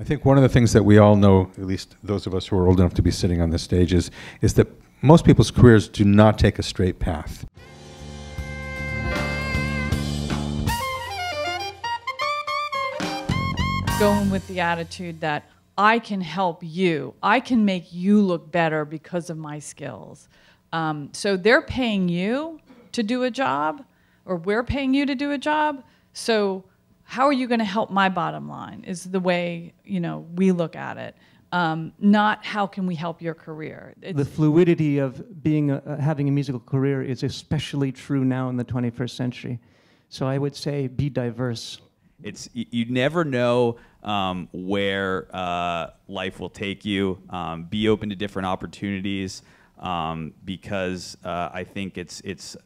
I think one of the things that we all know, at least those of us who are old enough to be sitting on this stage, is, is that most people's careers do not take a straight path. Going with the attitude that I can help you, I can make you look better because of my skills. Um, so they're paying you to do a job, or we're paying you to do a job. So how are you going to help my bottom line? Is the way you know we look at it. Um, not how can we help your career. It's, the fluidity of being a, having a musical career is especially true now in the 21st century. So I would say be diverse. It's you, you never know um, where uh, life will take you. Um, be open to different opportunities um, because uh, I think it's it's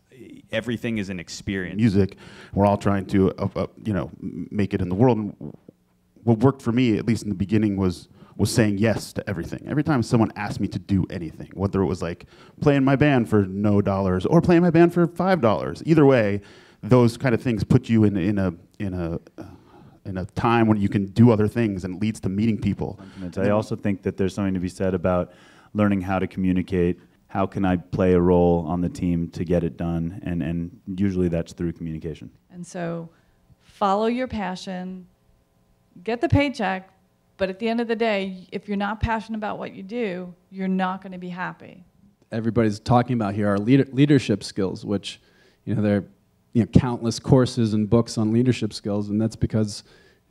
everything is an experience. Music, we're all trying to uh, uh, you know make it in the world. What worked for me, at least in the beginning, was was saying yes to everything. Every time someone asked me to do anything, whether it was like playing my band for no dollars or playing my band for five dollars, either way, those kind of things put you in in a in a uh, in a time when you can do other things and leads to meeting people. I also think that there's something to be said about learning how to communicate. How can I play a role on the team to get it done? And, and usually that's through communication. And so follow your passion, get the paycheck, but at the end of the day, if you're not passionate about what you do, you're not going to be happy. Everybody's talking about here are leader, leadership skills, which, you know, there are you know, countless courses and books on leadership skills, and that's because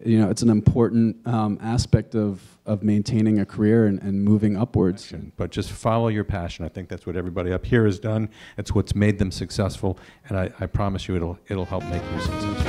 you know, it's an important um, aspect of, of maintaining a career and, and moving upwards. But just follow your passion. I think that's what everybody up here has done. It's what's made them successful, and I, I promise you it'll, it'll help make you successful.